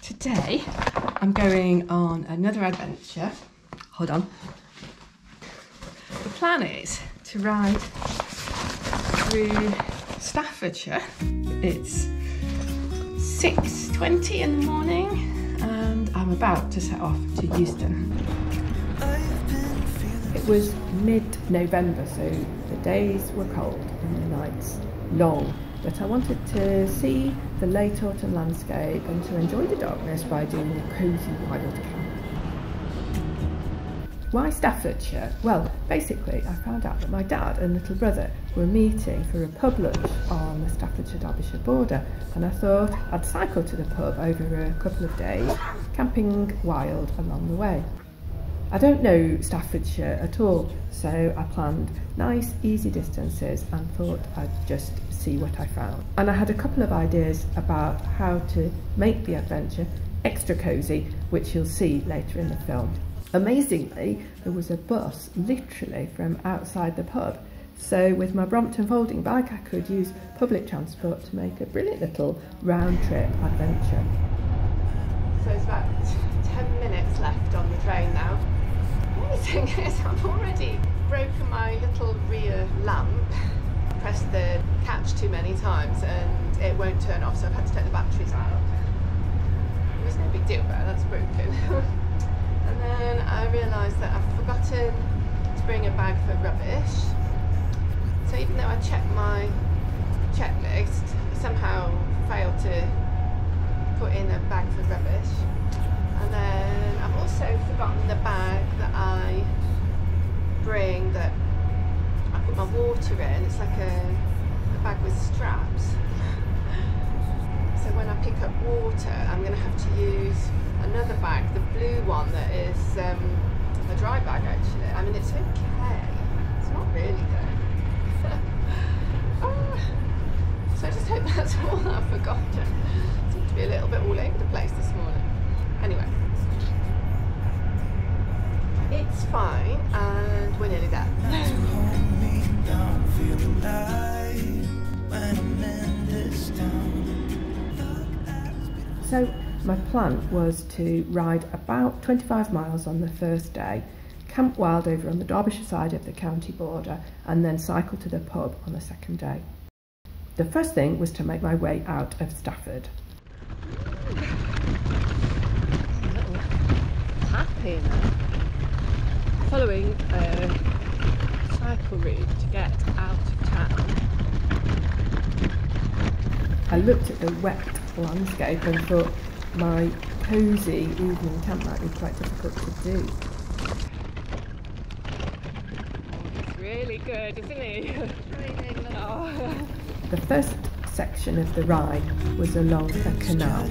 Today I'm going on another adventure. Hold on. The plan is to ride through Staffordshire. It's 6.20 in the morning and I'm about to set off to Euston. It was mid-November so the days were cold and the nights long but I wanted to see the late autumn landscape and to enjoy the darkness by doing a cosy wild camp. Why Staffordshire? Well, basically, I found out that my dad and little brother were meeting for a pub lunch on the Staffordshire Derbyshire border, and I thought I'd cycle to the pub over a couple of days, camping wild along the way. I don't know Staffordshire at all, so I planned nice, easy distances and thought I'd just see what I found. And I had a couple of ideas about how to make the adventure extra cosy, which you'll see later in the film. Amazingly, there was a bus literally from outside the pub. So with my Brompton folding bike, I could use public transport to make a brilliant little round trip adventure. So it's about 10 minutes left on the train now. Is I've already broken my little rear lamp, pressed the catch too many times and it won't turn off so I've had to take the batteries out. It was no big deal but that's broken. And then I realised that I've forgotten to bring a bag for rubbish. So even though I checked my checklist, I somehow failed to put in a bag for rubbish. And then I've also forgotten the bag that I bring that put my water in. It's like a, a bag with straps. so when I pick up water, I'm going to have to use another bag, the blue one that is um, a dry bag actually. I mean it's okay, it's not really good. oh. So I just hope that's all I've forgotten. Seems to be a little bit all over the place this morning. Anyway, it's fine and we're nearly. So my plan was to ride about 25 miles on the first day, camp wild over on the Derbyshire side of the county border, and then cycle to the pub on the second day. The first thing was to make my way out of Stafford. Happy now. Following a cycle route to get out of town. I looked at the wet landscape and thought my cosy evening camp might be quite difficult to do. It's really good, isn't it? oh. The first section of the ride was along a canal.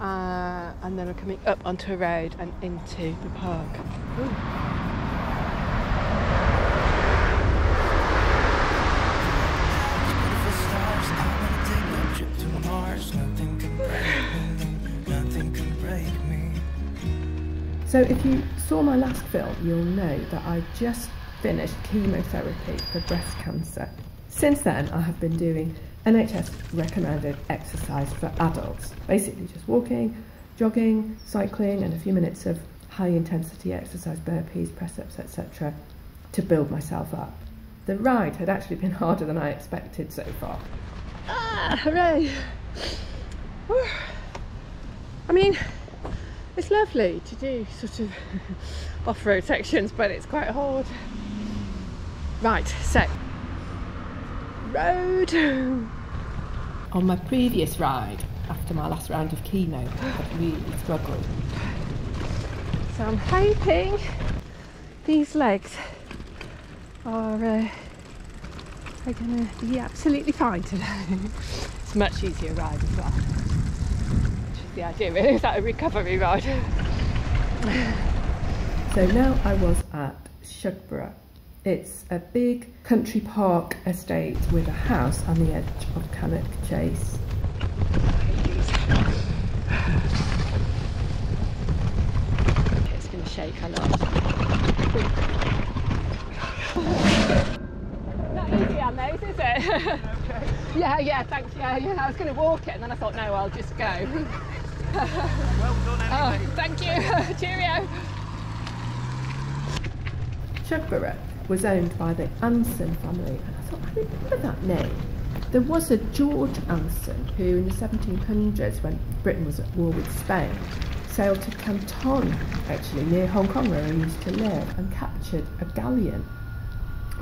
Uh, and then we're coming up onto a road and into the park. So if you saw my last film, you'll know that I just finished chemotherapy for breast cancer. Since then, I have been doing NHS recommended exercise for adults. Basically just walking, jogging, cycling, and a few minutes of high intensity exercise, burpees, press ups, etc., to build myself up. The ride had actually been harder than I expected so far. Ah, hooray! I mean, it's lovely to do sort of off-road sections, but it's quite hard. Right, so, road. On my previous ride, after my last round of chemo, I really struggled. So I'm hoping these legs are, uh, are going to be absolutely fine today. it's a much easier ride as well. Which is the idea really, is that a recovery ride. so now I was at Shugborough. It's a big country park estate with a house on the edge of Cannock Chase. It's going to shake a lot. Not easy on those, is it? yeah, yeah, thanks. Yeah, yeah. I was going to walk it and then I thought, no, I'll just go. well done anyway. Oh, thank you. Cheerio. Shugborough was owned by the Anson family, and I thought, I remember that name. There was a George Anson who, in the 1700s, when Britain was at war with Spain, sailed to Canton, actually near Hong Kong where he used to live, and captured a galleon.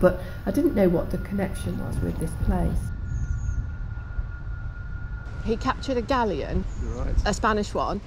But I didn't know what the connection was with this place. He captured a galleon, right. a Spanish one,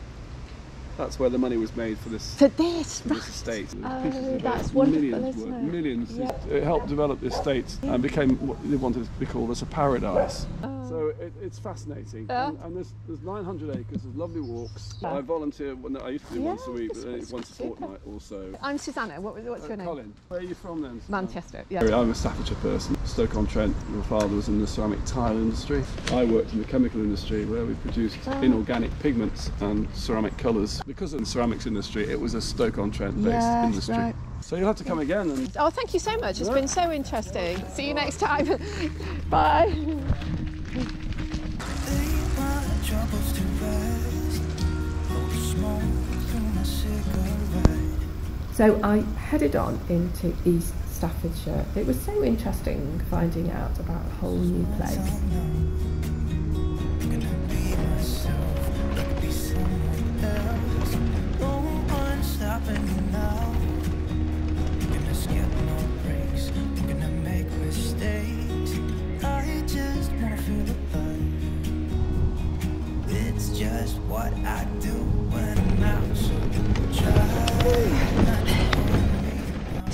that's where the money was made for this for this, for right. this estate. Oh, that's wonderful, millions, isn't it? Millions. Yeah. It helped develop the estate and became what they wanted to be called as a paradise. Oh. So it, it's fascinating. Yeah. And, and there's, there's 900 acres, there's lovely walks. Yeah. I volunteer, well, I used to do once a week, but then was it's once a super. fortnight also. I'm Susanna. What was what's Uh, your name? Colin, where are you from then? Manchester. Yeah. I'm a Staffordshire person, Stoke-on-Trent. My father was in the ceramic tile industry. I worked in the chemical industry where we produced Ah. inorganic pigments and ceramic colours. Because of the ceramics industry, it was a Stoke-on-Trent based Yes, industry. right. So you'll have to come again and Oh, thank you so much. It's Yeah. been so interesting. See you next time. Bye. So I headed on into East Staffordshire. It was so interesting finding out about a whole new place.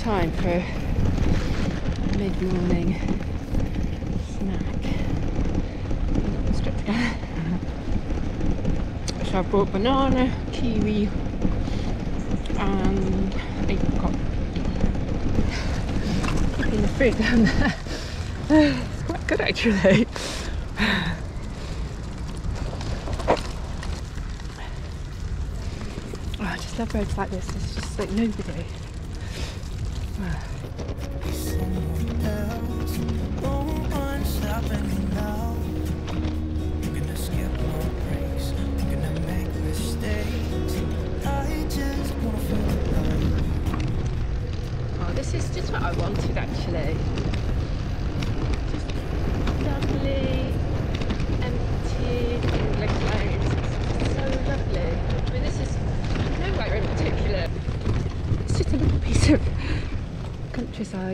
Time for mid-morning snack. Together. So I've brought banana, kiwi, and apricot. Keeping the fruit down there. It's quite good actually. Oh, I just love roads like this. It's just like nobody.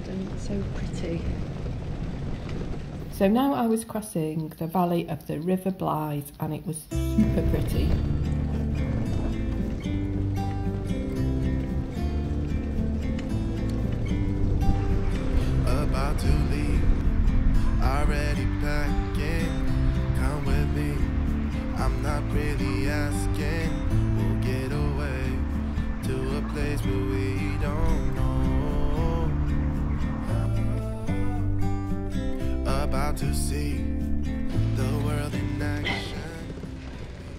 Countryside and it's so pretty. So now I was crossing the valley of the River Blythe and it was super pretty. about to leave. Already packing. About to see the world in action.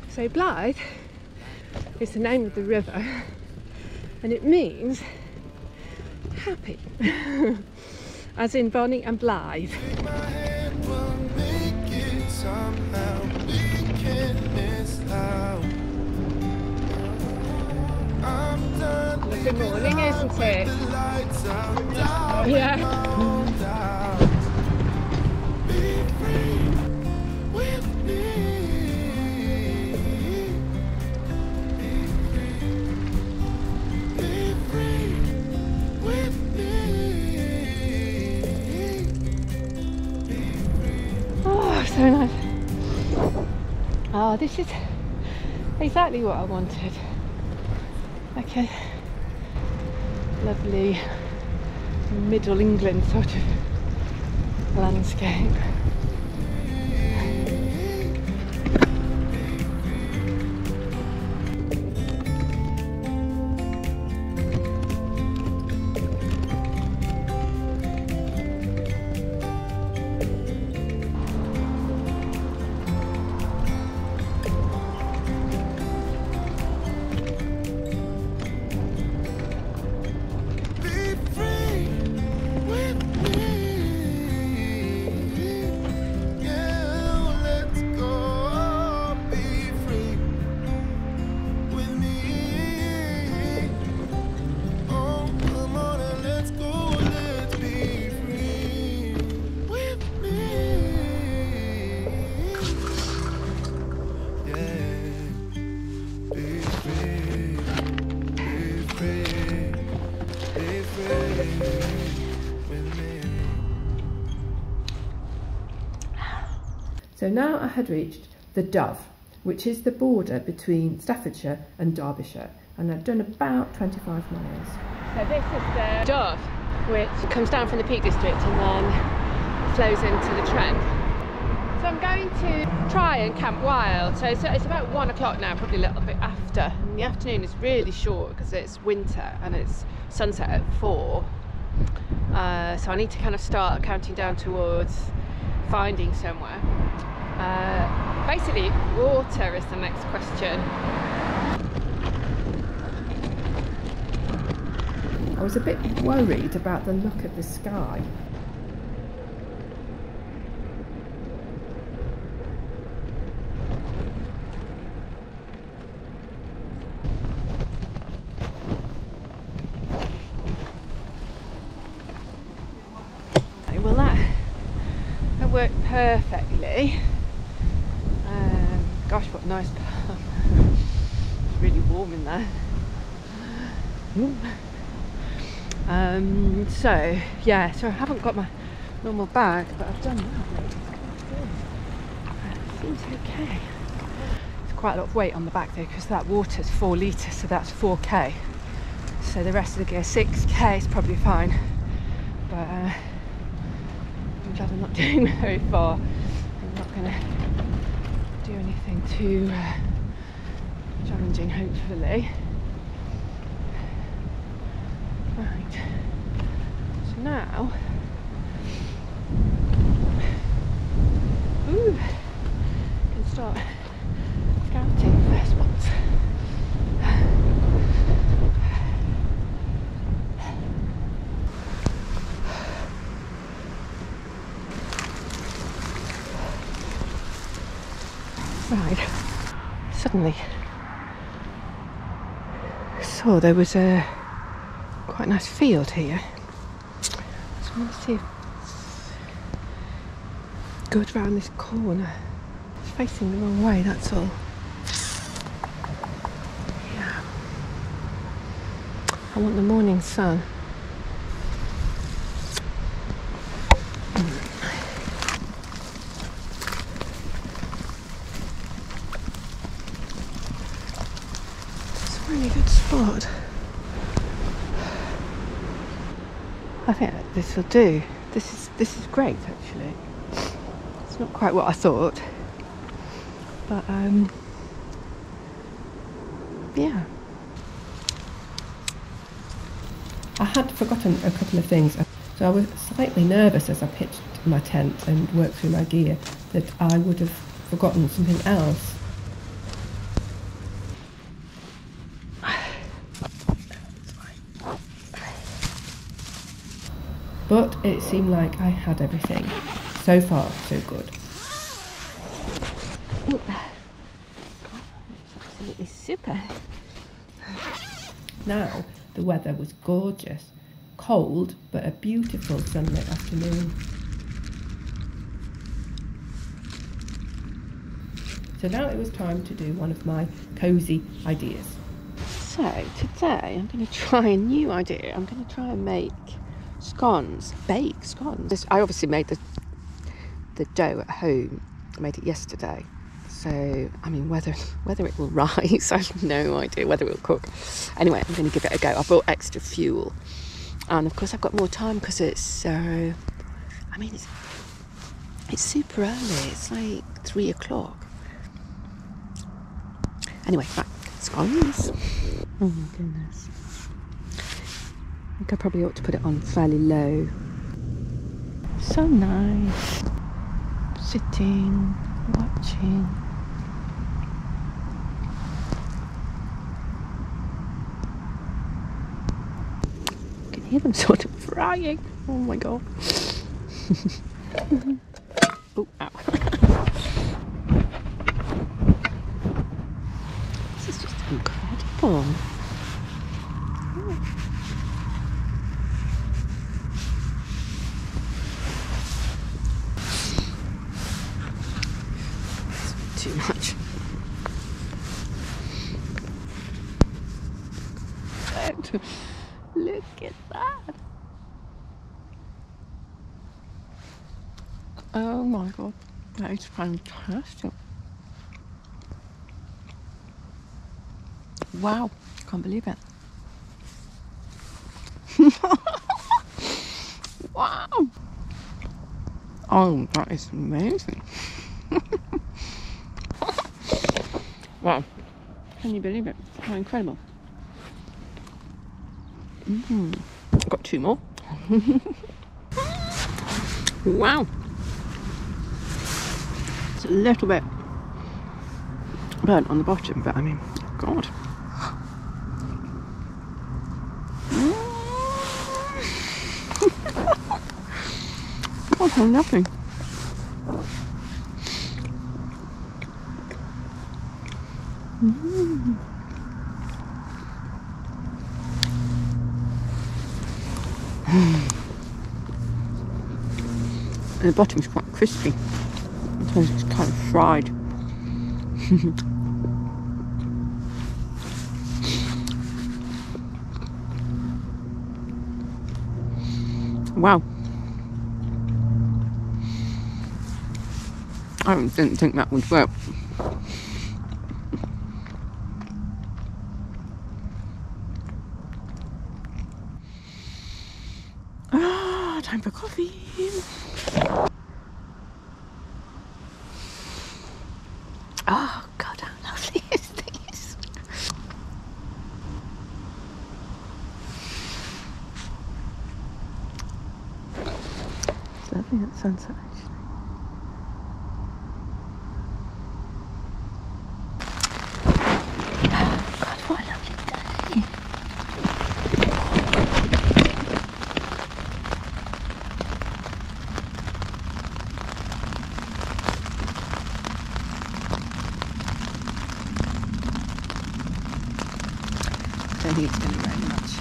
So Blythe is the name of the river and it means happy. As in Bonnie and Blythe. Take my hand, we'll make it somehow. We can miss out. I'm done. Good morning, isn't it? The lights out, down, Yeah. So nice. Oh, this is exactly what I wanted. Okay. Lovely middle England sort of landscape. Now I had reached the Dove, which is the border between Staffordshire and Derbyshire, and I'd done about 25 miles. So this is the Dove, which comes down from the Peak District and then flows into the Trent. So I'm going to try and camp wild. So it's, it's about one o'clock now, probably a little bit after. And the afternoon is really short because it's winter and it's sunset at four. Uh, so I need to kind of start counting down towards finding somewhere. Uh, basically, water is the next question. I was a bit worried about the look of the sky. Well, that, that worked perfectly. Um, what a nice it's really warm in there. Um, so, yeah, so I haven't got my normal bag, but I've done that. Uh, Seems okay. It's quite a lot of weight on the back though, because that water's four litres, so that's 4k. So the rest of the gear, 6k is probably fine. But uh, I'm glad I'm not doing very far. I'm not going to do anything too uh, challenging, hopefully. Right. So now, ooh, can start scouting first spots. Right. Suddenly saw there was a quite nice field here. So to see good round this corner. It's facing the wrong way, that's all. Yeah. I want the morning sun. Really good spot. I think this will do. This is this is great actually. It's not quite what I thought, but um, yeah. I had forgotten a couple of things, so I was slightly nervous as I pitched my tent and worked through my gear that I would have forgotten something else. But it seemed like I had everything. So far, so good. Absolutely super. Now the weather was gorgeous, cold but a beautiful sunlit afternoon. So now it was time to do one of my cosy ideas. So today I'm going to try a new idea. I'm going to try and make scones, bake scones. I obviously made the the dough at home. I made it yesterday. So I mean, whether whether it will rise, I have no idea. Whether it will cook. Anyway, I'm going to give it a go. I brought extra fuel. and of course I've got more time because it's. Uh, I mean, it's it's super early. It's like three o'clock. Anyway, right, scones. Oh my goodness. I think I probably ought to put it on fairly low. So nice. Sitting, watching. I can hear them sort of frying. Oh my god. oh, ow. this is just incredible. It's too much. Look at that. Oh my god, that is fantastic. Wow, can't believe it. wow. Oh, that is amazing. wow. Can you believe it? How incredible. I've got two more. wow. It's a little bit burnt on the bottom, but I mean, God. God, how lovely. Mm. And the bottom's quite crispy. It's kind of fried. wow. I didn't think that would work. Ah, time for coffee. Oh God, how lovely is this? It's lovely at sunset actually. Oh God, what a lovely day. I don't think it's going to rain much.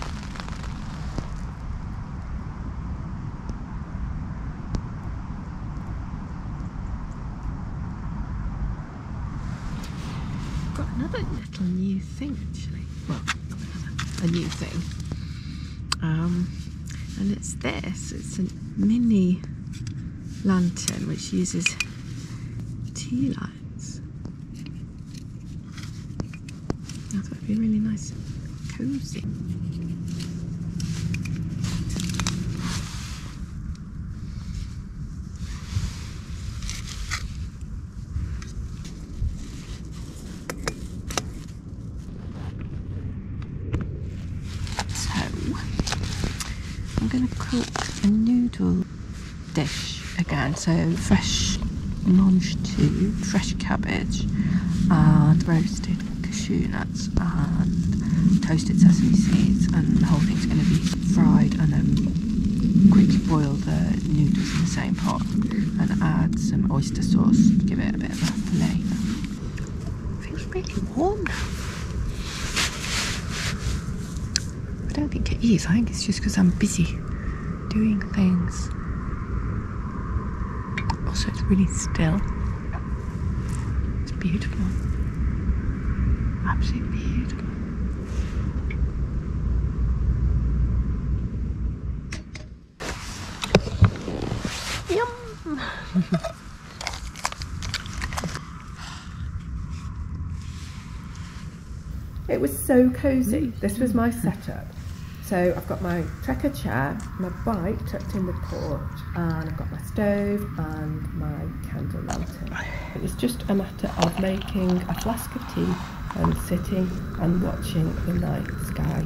Got another little new thing actually. Well, a new thing. Um, and it's this. It's a mini lantern which uses tea lights. Thought it'd be really nice cozy. So, I'm going to cook a noodle dish again. So, fresh mange fresh cabbage, and roasted cashew nuts, and toasted sesame seeds, and the whole thing's going to be fried and then quickly boil the noodles in the same pot and add some oyster sauce to give it a bit of a flavour. Feels really warm now. I don't think it is. I think it's just because I'm busy doing things. Also, it's really still. It's beautiful. Absolutely beautiful. Yum! It was so cosy. This was my setup. So I've got my trekker chair, my bike tucked in the porch, and I've got my stove and my candle lantern. It was just a matter of making a flask of tea and sitting and watching the night sky.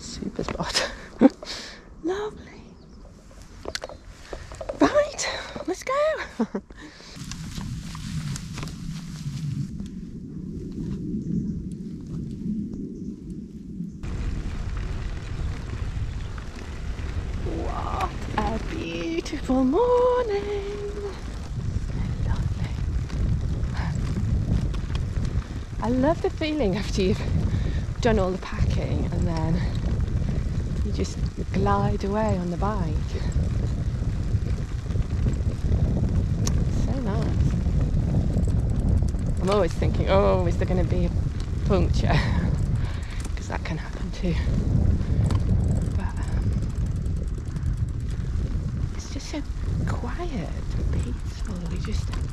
Super spot. Lovely. Right, let's go. what a beautiful morning. Lovely. I love the feeling after you've done all the packing and then you just glide away on the bike. So nice. I'm always thinking, oh, is there going to be a puncture? Because that can happen too. But um, it's just so quiet peaceful. We just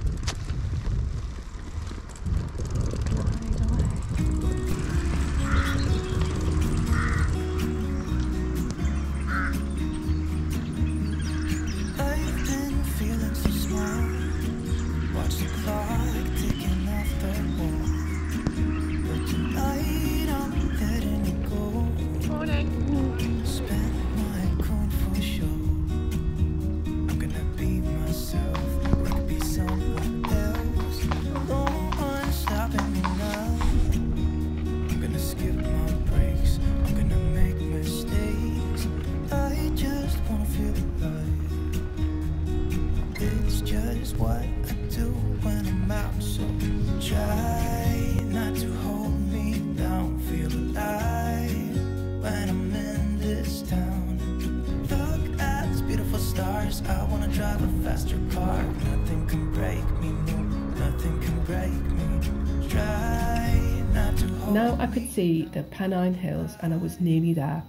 faster car. Nothing can break me. No, nothing can break me. Try not to hold Now I could see the Pennine Hills and I was nearly there.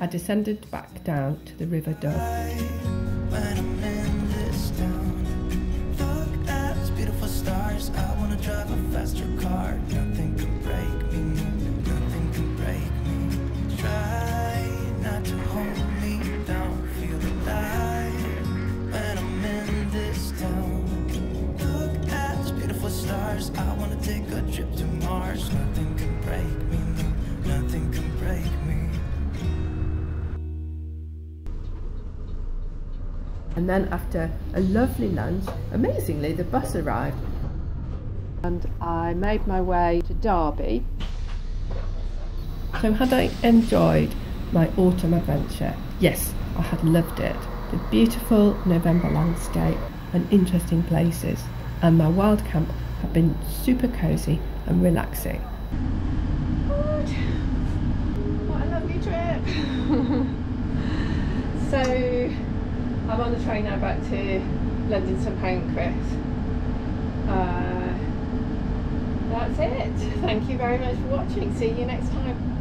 I descended back down to the River Dove. when I'm in this town. Look at beautiful stars. I wanna drive a faster car. To Nothing can break me. No, nothing can break me. And then after a lovely lunch, amazingly the bus arrived. And I made my way to Derby. So had I enjoyed my autumn adventure? Yes, I had loved it. The beautiful November landscape and interesting places. And my wild camp had been super cosy and relaxing. Good. What a lovely trip. so I'm on the train now back to London St Pancras. Uh, that's it. Thank you very much for watching. See you next time.